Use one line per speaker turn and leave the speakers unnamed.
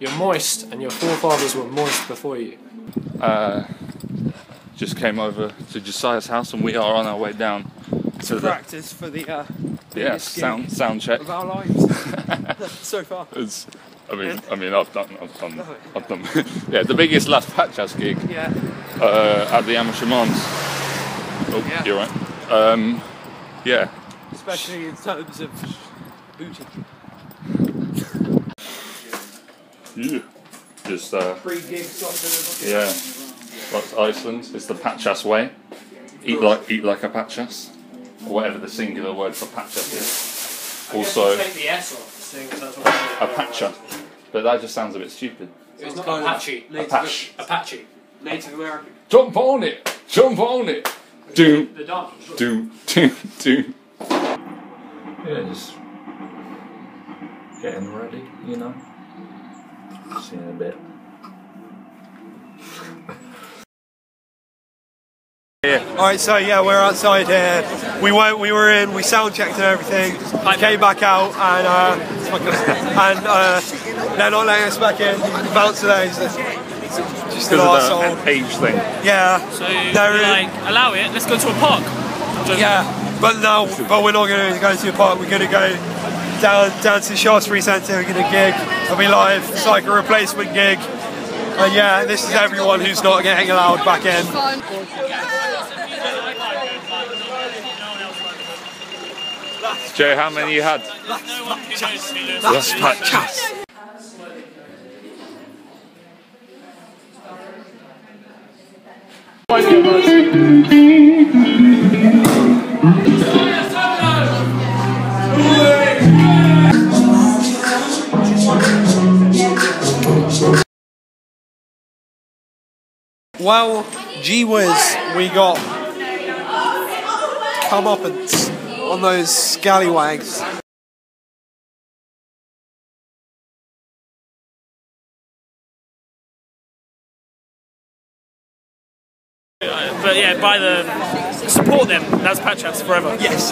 You're moist, and your forefathers were moist before you.
Uh, just came over to Josiah's house, and we are on our way down to the
practice for the uh,
yeah sound sound check.
of our lives so far.
It's, I mean, I mean, I've done, I've done, I've done. yeah, the biggest Las Pachas gig
Yeah.
uh, at the Amersham Arms. Oh,
Yeah.
you're right. Um, yeah,
Especially in terms of booty.
yeah. just uh,
Pre-gig something.
yeah. Like Iceland, it's the Pachas way. Eat like eat like a Pachas, or whatever the singular word for Pachas is. Also,
Take the S off, seeing as that's what
a Pacha, but that just sounds a bit stupid.
It's not
kind of
Apache.
Apache.
Apache.
Native American.
Jump on it! Jump on it! Do
The dance.
do do do. Yeah, just getting ready, you know. See you in a bit. Yeah.
Alright, so yeah, we're outside here. We went, we were in, we sound checked and everything. Came back out and uh, and uh, they're not letting us back in. The bouncer there is just an
Because
arsehole.
of the age thing.
Yeah.
So
They're in-
like, allow it, let's go to a park.
Yeah, but no, but we're not going to go to the park. We're going to go down down to the Shaftesbury Centre. We're going to gig. I'll be live. It's like a replacement gig. And yeah, this is everyone who's not getting allowed back in.
Joe, how many you had?
No one who knows who knows.
Las Pachas.
Well, gee whiz, we got comeuppance on those scallywags.
But yeah, by the support them. That's Pachas forever.
Yes.